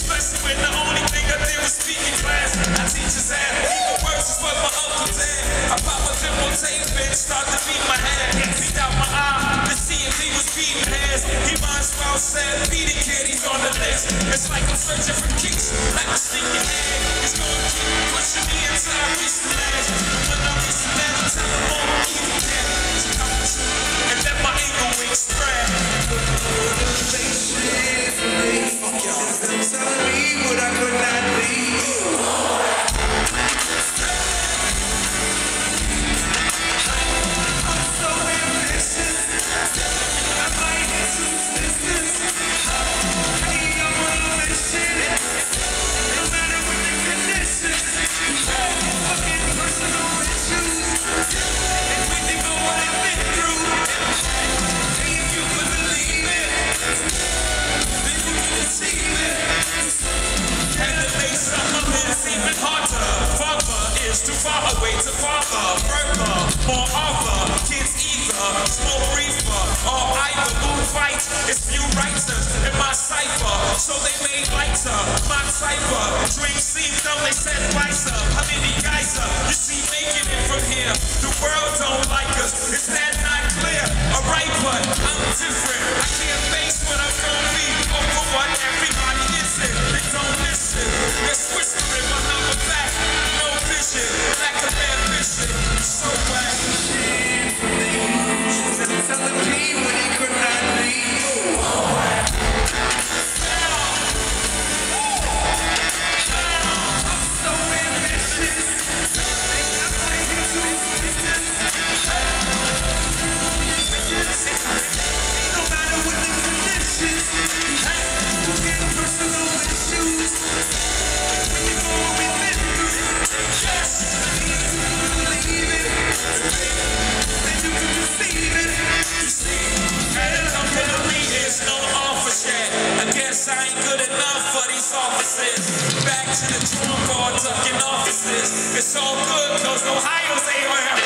Especially when the only thing I did was speak in class. I teach his ass. Even worse is what my uncle did. I pop a demo tape, bitch, start to beat my head. Beat out my eye, the TMZ was beating ass. He might as well said, be the kid, he's on the list. It's like I'm searching for kicks, like a sneaking head. It's gonna keep pushing me until I reach the last. Or author, kids either, smoke reefer, or either moon fight. It's few writers in my cipher, so they made lighter. My cipher, dreams seem dumb, they said wiser. in the geyser you see making it from here? The world don't like the tour boards of your offices. It's all good, cause Ohio's ain't where